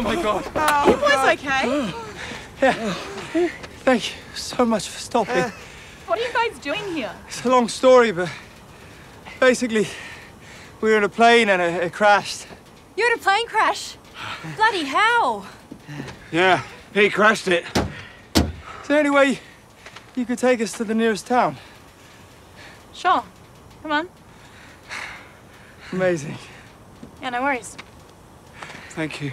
Oh my God. Oh, you boys okay. Yeah. Thank you so much for stopping. Uh, what are you guys doing here? It's a long story, but basically, we were in a plane and it, it crashed. You had a plane crash? Bloody hell! Yeah, he crashed it. Is there any way you could take us to the nearest town? Sure. Come on. Amazing. Yeah, no worries. Thank you.